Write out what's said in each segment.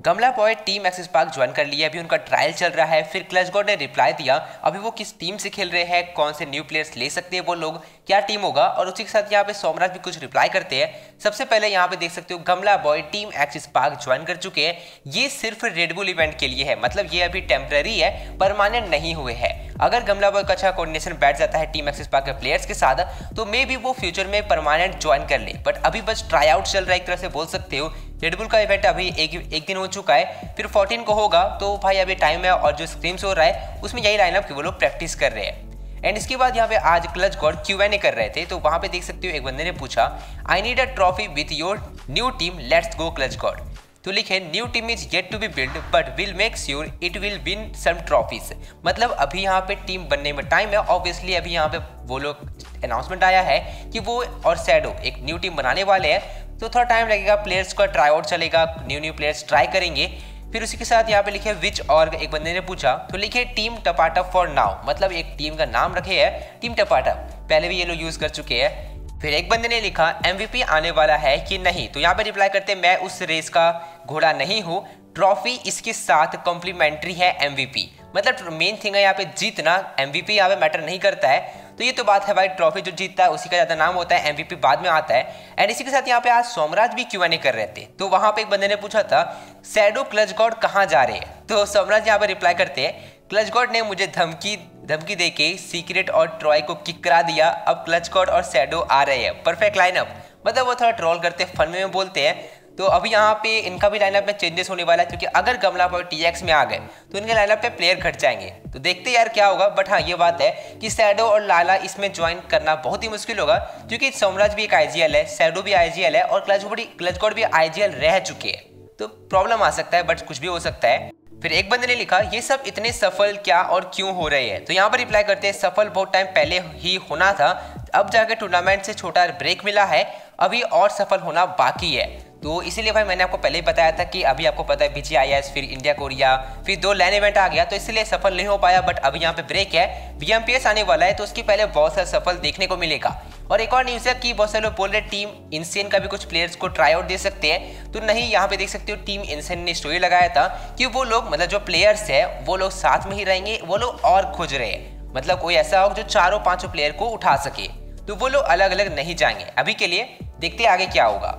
Gamla boy team axis park join कर लिया अभी उनका ट्रायल चल रहा है। फिर क्लच गॉड ने रिप्लाई दिया, अभी वो किस टीम से खेल रहे हैं? कौन से न्यू प्लेयर्स ले सकते हैं वो लोग? क्या टीम होगा? और उसी के साथ यहाँ पे सोमराज भी कुछ रिप्लाई करते हैं। सबसे पहले यहाँ पे देख सकते हो, Gamla boy team axis park join कर चुके हैं। ये सिर्फ़ रेडबुल इवेंट के लिए है। मतलब ये अभी टेम्प्रेरी है, परमानेंट नहीं हुए हैं। अगर गमला बॉय का अच्छा कोऑर्डिनेशन बैठ जाता है टीम एक्सिस पार्क के प्लेयर्स के साथ तो मे भी वो फ्यूचर में परमानेंट ज्वाइन कर ले। बट अभी बस ट्राई आउट चल रहा है, एक तरह से बोल सकते हो। रेडबुल का इवेंट अभी एक एक दिन हो चुका है, फिर 14 को होगा तो भाई अभी टाइम है और जो स्क्रीम्स हो रहा है, उसमें यही लाइनअप की वो लोग प्रैक्टिस कर रहे हैं। एंड इसके बाद यहाँ पे आज clutch god Q N A कर रहे थे तो वहाँ पे देख सकते हो एक बंदे ने पूछा I need a trophy with your new team let's go clutch god तो लिखे new team is yet to be build but will make sure it will win some trophies मतलब अभी यहाँ पे टीम बनने में टाइम है ऑब्वियसली अभी यहाँ पे वो लोग अनाउंसमेंट आया है कि वो और सैडो एक न्यू टीम बनाने वाले हैं तो थोड़ा टाइम लगेगा प्लेयर्स का ट्राई चलेगा न्यू न्यू प्लेयर्स ट्राई करेंगे। फिर उसी के साथ यहाँ पे लिखे विच और एक बंदे ने पूछा तो लिखे टीम टपाटा फॉर नाउ मतलब एक टीम का नाम रखे है टीम टपाटा पहले भी ये लोग यूज़ कर चुके हैं। फिर एक बंदे ने लिखा एमवीपी आने वाला है कि नहीं? तो यहाँ पे रिप्लाई करते मैं उस रेस का घोड़ा नहीं हूँ। ट्रॉफी इसके साथ कॉम्प्लीमेंट्री है एमवीपी मतलब मेन थिंग है यहाँ पे जीतना। एमवीपी यहाँ पे मैटर नहीं करता है। तो ये तो बात है भाई ट्रॉफी जो जीतता है, उसी का ज़्यादा नाम होता है एमवीपी बाद में आता है। एंड इसी के साथ यहाँ पे आज सोमराज भी क्यों कर रहे थे। तो वहाँ पे एक बंदे ने पूछा था सैडो क्लच गॉड कहाँ जा रहे हैं? तो सोमराज यहाँ पे रिप्लाई करते हैं क्लच गॉड ने मुझे धमकी धमकी दे के सीक्रेट और ट्रॉय को किक करा दिया। अब क्लच गॉड और सैडो आ रहे हैं। परफेक्ट लाइनअप मतलब वो थोड़ा ट्रोल करते फन में बोलते हैं। तो अभी यहाँ पे इनका भी लाइनअप में चेंजेस होने वाला है, क्योंकि अगर गमला पर टीएक्स में आ गए तो इनके लाइनअप पे प्लेयर घट जाएँगे। तो देखते यार क्या होगा बट हाँ ये बात है कि सैडो और लाला इसमें ज्वाइन करना बहुत ही मुश्किल होगा, क्योंकि सोमराज भी एक आईजीएल है सैडो भी आईजीएल है, और क्लच क्लचकोड भी आईजीएल रह चुके हैं। तो प्रॉब्लम आ सकता है बट कुछ भी हो सकता है। फिर एक बंदे ने लिखा, ये सब इतने सफल क्या और क्यों हो रहे हैं? तो यहाँ पर रिप्लाई करते हैं, सफल बहुत टाइम पहले ही होना था, अब जाके टूर्नामेंट से छोटा ब्रेक मिला है, अभी और सफल होना बाकी है। तो इसीलिए भाई मैंने आपको पहले ही बताया था कि अभी आपको पता है बीजी आई फिर इंडिया कोरिया फिर दो लैन इवेंट आ गया तो इसलिए सफल नहीं हो पाया बट अभी यहाँ पे ब्रेक है। बी आने वाला है तो उसके पहले बहुत सारा सफल देखने को मिलेगा। और एक और न्यूज़ है कि बहुत सारे लोग बोल रहे टीम इंसेन का भी कुछ प्लेयर्स को ट्राई आउट दे सकते हैं। तो नहीं, यहाँ पे देख सकते हो टीम इंसेन ने स्टोरी लगाया था कि वो लोग मतलब जो प्लेयर्स है, वो लोग साथ में ही रहेंगे, वो लोग और खोज रहे हैं। मतलब कोई ऐसा हो जो चारों, पाँचों प्लेयर को उठा सके। तो वो लोग अलग अलग नहीं जाएँगे। अभी के लिए देखते आगे क्या होगा।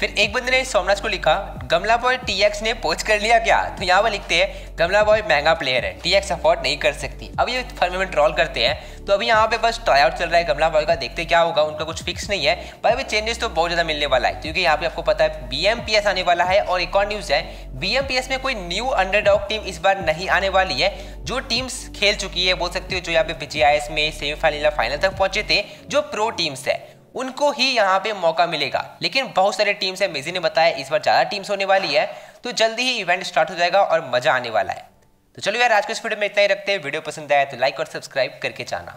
फिर एक बंदे ने सोमनाथ को लिखा, गमला बॉय टीएक्स ने पोच कर लिया क्या? तो यहाँ पर लिखते हैं, गमला बॉय महँगा प्लेयर है टीएक्स अफोर्ड नहीं कर सकती। अब ये फर्म में ट्रॉल करते हैं तो अभी यहाँ पे बस ट्राई आउट चल रहा है गमला बॉय का, देखते क्या होगा, उनका कुछ फिक्स नहीं है भाई अभी चेंजेस तो बहुत ज़्यादा मिलने वाला है, क्योंकि यहाँ पे आपको पता है बीएमपीएस आने वाला है, और एक और न्यूज़ है बीएमपीएस में कोई न्यू अंडरडॉग टीम इस बार नहीं आने वाली है, जो टीम्स खेल चुकी है, बोल सकते हो, जो यहाँ पे बी में सेमीफाइनल या फाइनल तक पहुँचे थे, जो प्रो टीम्स है। उनको ही यहाँ पे मौका मिलेगा। लेकिन बहुत सारे टीम्स है, मेजी ने बताया, इस बार ज़्यादा टीम्स होने वाली है तो जल्दी ही इवेंट स्टार्ट हो जाएगा और मज़ा आने वाला है। तो चलो यार, आज के इस वीडियो में इतना ही रखते हैं। वीडियो पसंद आया तो लाइक और सब्सक्राइब करके जाना।